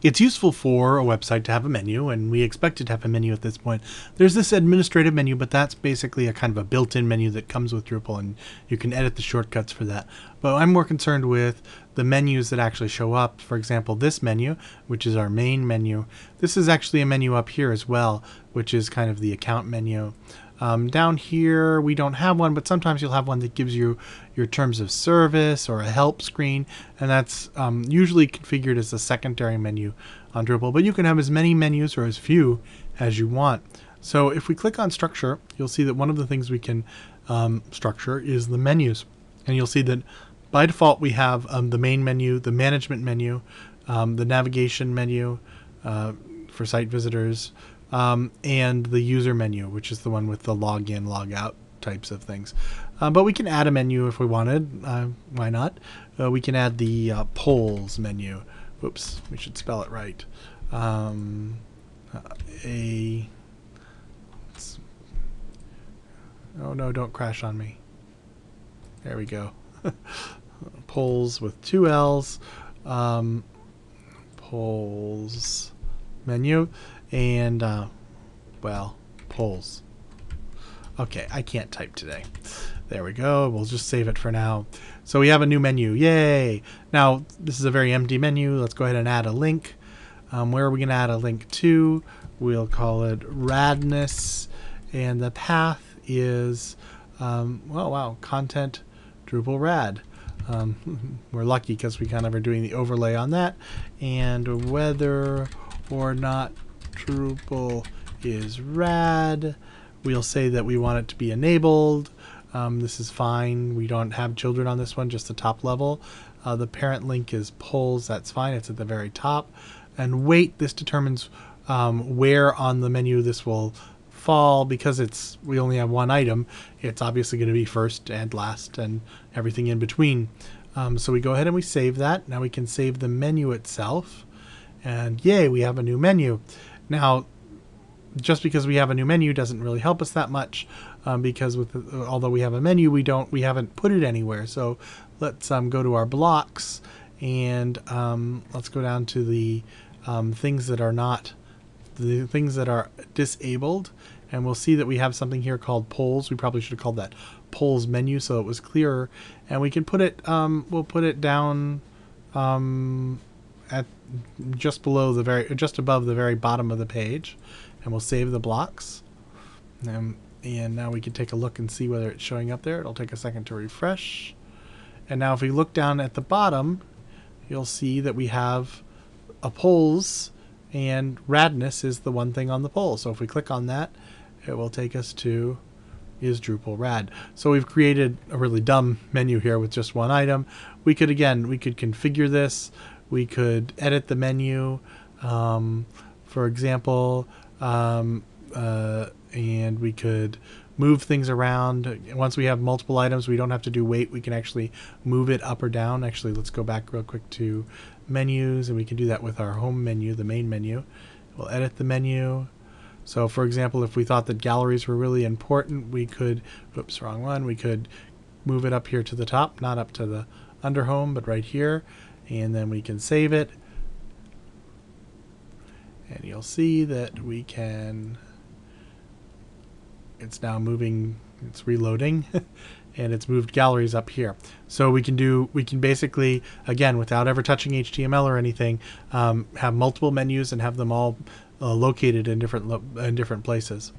It's useful for a website to have a menu, and we expect it to have a menu at this point. There's this administrative menu, but that's basically a kind of a built-in menu that comes with Drupal, and you can edit the shortcuts for that. But I'm more concerned with the menus that actually show up. For example, this menu, which is our main menu, this is actually a menu up here as well, which is kind of the account menu. Um, down here, we don't have one, but sometimes you'll have one that gives you your terms of service or a help screen, and that's um, usually configured as a secondary menu on Drupal. But you can have as many menus or as few as you want. So if we click on structure, you'll see that one of the things we can um, structure is the menus. And you'll see that by default we have um, the main menu, the management menu, um, the navigation menu uh, for site visitors, um, and the user menu, which is the one with the login, logout types of things. Uh, but we can add a menu if we wanted. Uh, why not? Uh, we can add the uh, polls menu. Oops, we should spell it right. Um, uh, a. Oh no! Don't crash on me. There we go. polls with two L's. Um, polls menu and uh, well polls. Okay I can't type today. There we go. We'll just save it for now. So we have a new menu. Yay! Now this is a very empty menu. Let's go ahead and add a link. Um, where are we gonna add a link to? We'll call it radness. And the path is um, oh wow content Drupal rad. Um, we're lucky because we kind of are doing the overlay on that. And whether or not Drupal is rad. We'll say that we want it to be enabled. Um, this is fine. We don't have children on this one, just the top level. Uh, the parent link is polls. That's fine. It's at the very top. And weight, this determines um, where on the menu this will fall because it's we only have one item. It's obviously going to be first and last and everything in between. Um, so we go ahead and we save that. Now we can save the menu itself. And yay, we have a new menu. Now, just because we have a new menu doesn't really help us that much um, because with although we have a menu, we don't we haven't put it anywhere. So let's um, go to our blocks and um, let's go down to the um, things that are not the things that are disabled and we'll see that we have something here called polls. We probably should have called that polls menu so it was clearer and we can put it um, we'll put it down um, at just below the very, just above the very bottom of the page, and we'll save the blocks. And, and now we can take a look and see whether it's showing up there. It'll take a second to refresh. And now if we look down at the bottom, you'll see that we have a polls and radness is the one thing on the poll. So if we click on that, it will take us to is Drupal rad. So we've created a really dumb menu here with just one item. We could again, we could configure this we could edit the menu, um, for example, um, uh, and we could move things around. Once we have multiple items, we don't have to do weight. We can actually move it up or down. Actually, let's go back real quick to menus, and we can do that with our home menu, the main menu. We'll edit the menu. So, for example, if we thought that galleries were really important, we could, oops, wrong one, we could move it up here to the top, not up to the under home, but right here and then we can save it. And you'll see that we can it's now moving it's reloading and it's moved galleries up here. So we can do we can basically again without ever touching HTML or anything um, have multiple menus and have them all uh, located in different in different places